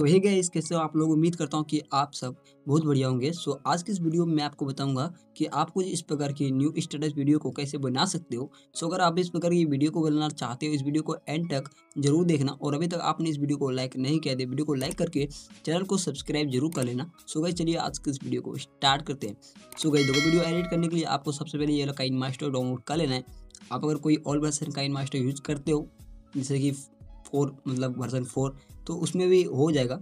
सो हे गए कैसे हो आप लोग? उम्मीद करता हूँ कि आप सब बहुत बढ़िया होंगे। सो so, आज की इस वीडियो में मैं आपको बताऊँगा कि आप कुछ इस प्रकार की न्यू स्टेटस वीडियो को कैसे बना सकते हो। सो so, अगर आप इस प्रकार की वीडियो को बनाना चाहते हो इस वीडियो को एंड तक ज़रूर देखना और अभी तक आपने इस वीडियो को लाइक नहीं किया वीडियो को लाइक करके चैनल को सब्सक्राइब ज़रूर कर लेना। सो so, गई चलिए आज की इस वीडियो को स्टार्ट करते हैं। सो गई देखो वीडियो एडिट करने के लिए आपको सबसे पहले ये काइन मास्टर डाउनलोड कर लेना है। आप अगर कोई old version KineMaster use करते हो जैसे कि फोर मतलब वर्जन फोर तो उसमें भी हो जाएगा।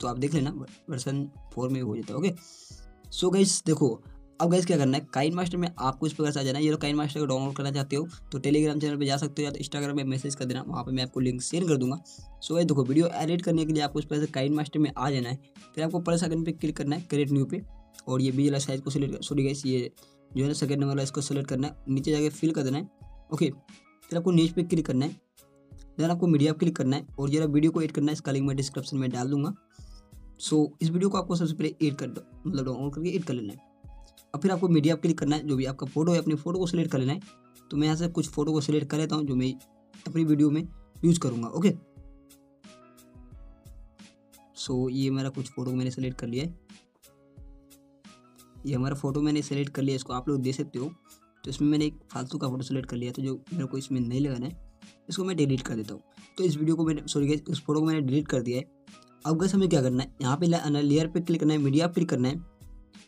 तो आप देख लेना वर्सन फोर में भी हो जाता है ओके सो गाइस देखो, अब गाइस क्या करना है? काइन मास्टर में आपको इस प्रकार से आ जाना है। ये लोग काइन मास्टर को डाउनलोड करना चाहते हो तो टेलीग्राम चैनल पे जा सकते हो या तो इंस्टाग्राम में मैसेज कर देना, वहाँ पे मैं आपको लिंक शेयर कर दूँगा। सो गाइस देखो वीडियो एडिट करने के लिए आपको इस प्रकार से काइन मास्टर में आ जाना है। फिर आपको पर सेकंड पे क्लिक करना है क्रिएट न्यू पे। और ये बी साइज़ को सिलेक्ट सॉरी गाइस ये जो है ना सेकंड नंबर वाला इसको सेलेक्ट करना है, नीचे जाके फिल कर देना है ओके फिर आपको नीच पे क्लिक करना है। देन आपको मीडिया क्लिक करना है और जरा वीडियो को एड करना है, इसका लिंक मैं डिस्क्रिप्शन में डाल दूँगा। सो इस वीडियो को आपको सबसे पहले एड कर मतलब डाउनलोड करके एड कर लेना है। अब फिर आपको मीडिया क्लिक करना है, जो भी आपका फ़ोटो है, अपनी फ़ोटो को सिलेक्ट कर लेना है। तो मैं यहाँ से कुछ फ़ोटो को सिलेक्ट कर लेता हूँ, जो मैं अपनी वीडियो में यूज़ करूँगा ओके सो ये मेरा कुछ फ़ोटो मैंने सेलेक्ट कर लिया है। ये हमारा फ़ोटो मैंने सेलेक्ट कर लिया इसको आप लोग दे सकते हो। तो इसमें मैंने एक फालतू का फ़ोटो सेलेक्ट कर लिया तो जो मेरे को इसमें नहीं लगाना है। इसको मैं डिलीट कर देता हूँ। तो इस वीडियो को मैंने सॉरी उस फ़ोटो को मैंने डिलीट कर दिया है। अब गैस हमें क्या करना है? यहाँ पे लेयर पे क्लिक करना है मीडिया क्लिक करना है।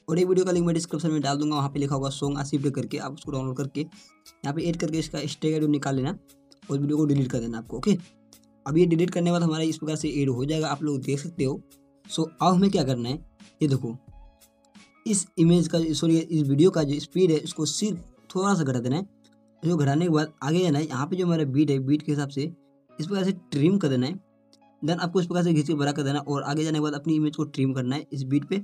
और एक वीडियो का लिंक मैं डिस्क्रिप्शन में डाल दूँगा, वहाँ पे लिखा होगा सॉन्ग आसिफ करके, आप उसको डाउनलोड करके, यहाँ पे एड करके इसका स्टेक निकाल लेना और वीडियो को डिलीट कर देना आपको ओके अब ये डिलीट करने के बाद हमारा इस प्रकार से एड हो जाएगा, आप लोग देख सकते हो। सो अब हमें क्या करना है? ये देखो, इस इमेज का सॉरी इस वीडियो का जो स्पीड है, इसको सिर्फ़ थोड़ा सा घटा देना है। जो घटाने के बाद आगे जाना है, यहाँ पे जो हमारा बीट है बीट के हिसाब से, इस प्रकार से ट्रिम कर देना है। देन आपको इस प्रकार से घिस के बड़ा कर देना है और आगे जाने के बाद अपनी इमेज को ट्रिम करना है इस बीट पे।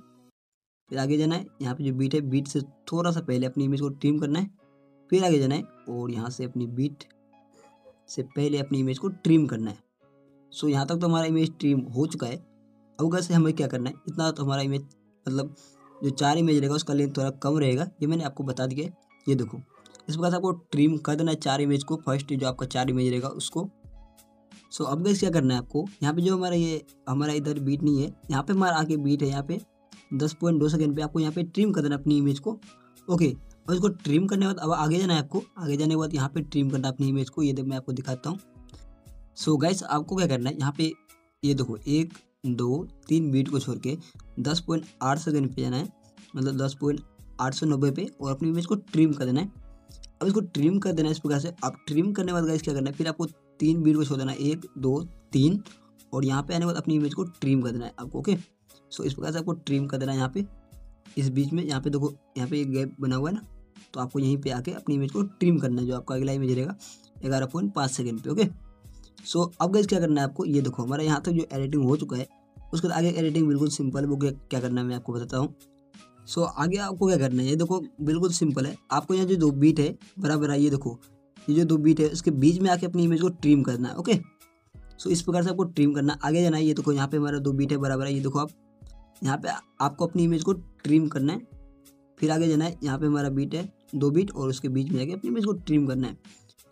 फिर आगे जाना है, यहाँ पे जो बीट है बीट से थोड़ा सा पहले अपनी इमेज को ट्रिम करना है। फिर आगे जाना है और यहाँ से अपनी बीट से पहले अपनी इमेज को ट्रिम करना है। सो यहाँ तक तो हमारा इमेज ट्रिम हो चुका है। अब से हमें क्या करना है? इतना तो हमारा इमेज मतलब जो चार इमेज रहेगा, उसका लेंथ थोड़ा कम रहेगा। ये मैंने आपको बता दिया ये देखो। इस प्रकार से आपको ट्रिम कर देना है चार इमेज को फ़र्स्ट जो आपका चार इमेज रहेगा उसको। सो अब गैस क्या करना है आपको? यहाँ पे जो हमारा ये, हमारा इधर बीट नहीं है, यहाँ पे हमारा आगे बीट है, यहाँ पे दस पॉइंट दो सेकेंड पे आपको यहाँ पे ट्रिम कर देना अपनी इमेज को। ओके और इसको ट्रिम करने के बाद अब आगे जाना है आपको। आगे जाने के बाद यहाँ पे ट्रिम करना अपनी इमेज को, ये देख मैं आपको दिखाता हूँ। सो गैस आपको क्या करना है? यहाँ पे ये देखो, एक, दो, तीन बीट को छोड़ के दस पॉइंट आठ सेकेंड पे जाना है मतलब दस पॉइंट आठ सौ नब्बे पे और अपनी इमेज को ट्रिम कर देना है। अब इसको ट्रिम कर देना इस प्रकार से। आप ट्रिम करने बाद गाइस क्या करना है? फिर आपको तीन बीट को छोड़ देना है। एक, दो, तीन और यहाँ पे आने के बाद अपनी इमेज को ट्रिम कर देना है आपको ओके सो इस प्रकार से आपको ट्रिम कर देना है यहाँ पे। इस बीच में यहाँ पे देखो, यहाँ पे एक गैप बना हुआ है ना? तो आपको यहीं पे आके अपनी इमेज को ट्रिम करना है, जो आपका अगला इमेज रहेगा, ग्यारह पॉइंट पाँच सेकेंड पे ओके सो अब गैस क्या करना है आपको? ये देखो, हमारा यहाँ तक जो एडिटिंग हो चुका है, उसके बाद आगे एडिटिंग बिल्कुल सिंपल वो क्या करना है मैं आपको बताता हूँ। सो so, आगे आपको क्या करना है? ये देखो बिल्कुल सिंपल है। आपको यहाँ जो दो बीट है बराबर है ये देखो। ये जो दो बीट है उसके बीच में आके अपनी इमेज को ट्रिम करना है ओके सो इस प्रकार से आपको ट्रिम करना आगे जाना है ये देखो यहाँ पे हमारा दो बीट है बराबर है ये देखो आप। यहाँ पे आपको अपनी इमेज को ट्रिम करना है। फिर आगे जाना है यहाँ पे हमारा बीट है दो बीट और उसके बीच में जाके अपनी इमेज को ट्रिम करना है।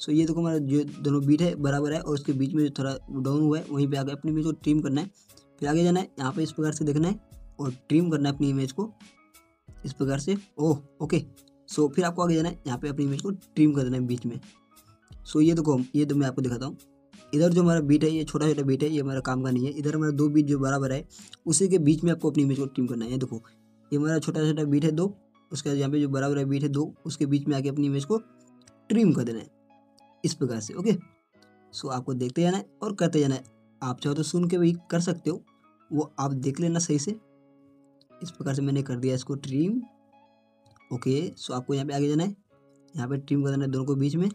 सो ये देखो हमारा जो दोनों बीट है बराबर है और उसके बीच में जो थोड़ा डाउन हुआ है वहीं पर आगे अपनी इमेज को ट्रिम करना है। फिर आगे जाना है यहाँ पे इस प्रकार से देखना है और ट्रिम करना है अपनी इमेज को। इस प्रकार से। ओह, ओके। सो फिर आपको आगे जाना है। यहाँ पे अपनी इमेज को ट्रिम कर देना है बीच में। सो ये देखो, ये तो मैं आपको दिखाता हूँ। इधर जो हमारा बीट है, ये छोटा छोटा बीट है, ये हमारा काम का नहीं है। इधर हमारा दो बीट जो बराबर है, उसी के बीच में आपको अपनी इमेज को ट्रिम करना है। ये देखो, ये हमारा छोटा छोटा बीट है दो, उसके बाद यहाँ पे जो बराबर है बीट है दो, उसके बीच में आके अपनी इमेज को ट्रिम कर देना है। इस प्रकार से, ओके? सो आपको देखते जाना है और करते जाना है। आप चाहो तो सुन के भी कर सकते हो। वो आप देख लेना सही से। इस प्रकार से मैंने कर दिया इसको ट्रिम ओके सो आपको यहाँ पे आगे जाना है। यहाँ पे ट्रिम कर देना है दोनों को बीच में।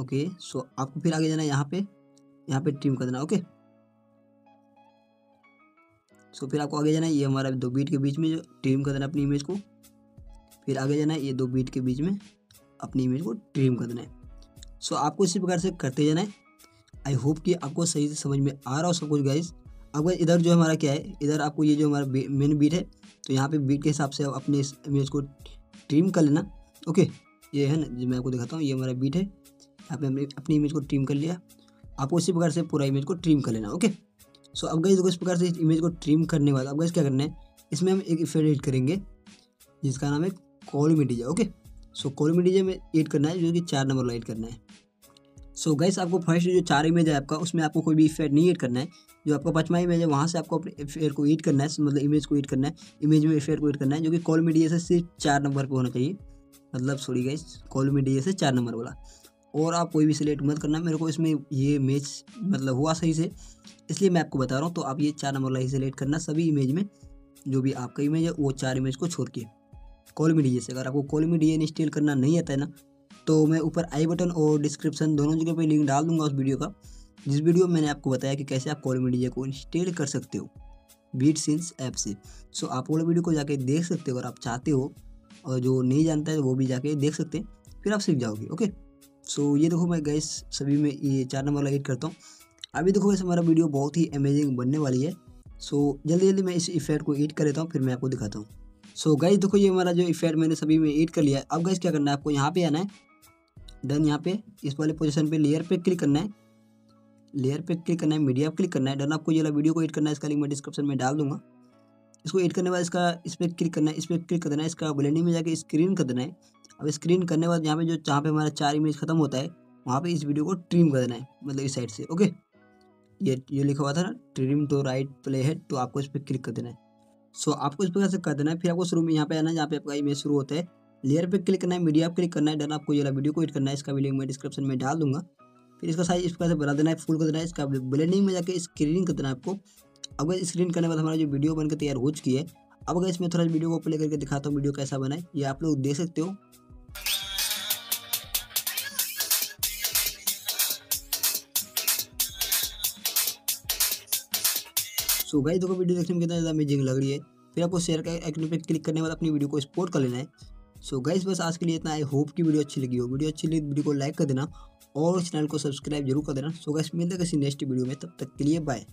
ओके सो आपको फिर आगे जाना है यहाँ पे। यहाँ पे ट्रिम कर देना ओके सो फिर आपको आगे जाना है, ये हमारा दो बीट के बीच में जो ट्रिम कर देना अपनी इमेज को। फिर आगे जाना है, ये दो बीट के बीच में अपनी इमेज को ट्रिम कर देना है। सो आपको इसी प्रकार से करते जाना है। आई होप कि आपको सही से समझ में आ रहा हो सब कुछ गाइज़ अब इधर जो हमारा क्या है, इधर आपको ये जो हमारा मेन बीट है तो यहाँ पे बीट के हिसाब से आप अपने इस इमेज को ट्रिम कर लेना। ओके ये है ना जो मैं आपको दिखाता हूँ, ये हमारा बीट है। यहाँ पे हमने अपनी इमेज को ट्रिम कर लिया। आपको इसी प्रकार से पूरा इमेज को ट्रिम कर लेना ओके सो अब गई इस प्रकार से इस इमेज को ट्रिम करने के बाद, अब गई क्या करना है, इसमें हम एक इफ़ेक्ट एड करेंगे, जिसका नाम है call media okay so call media में एड करना है, जो कि चार नंबर वाला एड करना है। सो so गैस आपको फ़र्स्ट जो चार इमेज है आपका, उसमें आपको कोई भी इफ़ेक्ट नहीं एड करना है। जो आपका पचमा इमेज है, वहाँ से आपको अपने इफ़ेक्ट को एड करना है मतलब इमेज को एड करना है इमेज में इफ़ेक्ट को एड करना है, जो कि कॉल मीडिया से सिर्फ़ चार नंबर पर होना चाहिए। मतलब सॉरी गैस कॉल मीडिया से चार नंबर वाला। और आप कोई भी सिलेक्ट मत करना, मेरे को इसमें ये इमेज मतलब हुआ सही से। इसलिए मैं आपको बता रहा हूँ तो आप ये चार नंबर वाला ही सिलेक्ट करना, सभी इमेज में, जो भी आपका इमेज है, वो चार इमेज को छोड़ के। कॉल मीडिया से, अगर आपको कॉल मीडिया इंस्टॉल करना नहीं आता है ना तो मैं ऊपर आई बटन और डिस्क्रिप्शन दोनों जगह पे लिंक डाल दूँगा उस वीडियो का। जिस वीडियो में मैंने आपको बताया कि कैसे आप कॉल मीडिया को इंस्टॉल कर सकते हो बीट सिंस ऐप से। सो आप वो वीडियो को जाके देख सकते हो अगर आप चाहते हो, और जो नहीं जानता है वो भी जाके देख सकते हैं, फिर आप सीख जाओगे ओके सो ये देखो मैं गैस सभी में ये चार नंबर वाला एड करता हूँ। अभी देखो वैसे हमारा वीडियो बहुत ही अमेजिंग बनने वाली है। सो जल्दी जल्दी मैं इस इफ़ेक्ट को एड कर लेता हूँ, फिर मैं आपको दिखाता हूँ। सो so गाइज़ देखो ये हमारा जो इफ़ेक्ट मैंने सभी में एड कर लिया है। अब गाइज़ क्या करना है? आपको यहाँ पे आना है। डन यहाँ पे इस वाले पोजीशन पे लेयर पे क्लिक करना है। लेयर पे क्लिक करना है मीडिया पे क्लिक करना है। डन आपको ये वाला वीडियो को एड करना है, इसका लिंक मैं डिस्क्रिप्शन में डाल दूँगा। इसको एड करने के बाद इसका, इस पर क्लिक करना है, इस पर क्लिक कर देना है। इसका ब्लेंडिंग में जाकर स्क्रीन कर देना है। अब स्क्रीन करने के बाद यहाँ पे जो, जहाँ पे हमारा चार इमेज खत्म होता है, वहाँ पे इस वीडियो को ट्रिम कर देना है मतलब इस साइड से ओके ये ये लिखा हुआ था ना ट्रिम टू राइट प्ले है तो आपको इस पर क्लिक कर देना है। सो आपको इस प्रकार से कर देना है। फिर आपको शुरू में यहाँ पे आना है, जहाँ पे आपका इमेज शुरू होता है। लेयर पे क्लिक करना है मीडिया पे क्लिक करना है डन आपको ये वाला वीडियो को एड करना है, इसका भी लिंक मैं डिस्क्रिप्शन में डाल दूँगा। फिर इसका साइज़ इस प्रकार से बना देना है फुल कर देना है, इसका ब्लेंडिंग में जाकर स्क्रीनिंग कर देना है आपको। अब स्क्रीन करने के बाद हमारा जो वीडियो बनकर तैयार हो चुकी है, अब अगर इसमें थोड़ा वीडियो को प्ले करके दिखाता हूँ वीडियो कैसा बना है, ये आप लोग देख सकते हो। सो गाइस देखो वीडियो देखने में कितना ज़्यादा अमेजिंग लग रही है। फिर आपको शेयर का आइकन पे क्लिक करने के बाद अपनी वीडियो को एक्सपोर्ट कर लेना है। सो गाइस बस आज के लिए इतना। आई होप की वीडियो अच्छी लगी हो। वीडियो अच्छी लगी वीडियो को लाइक कर देना और चैनल को सब्सक्राइब ज़रूर कर देना। सो गाइस मिलते किसी नेक्स्ट वीडियो में। तब तक के लिए बाय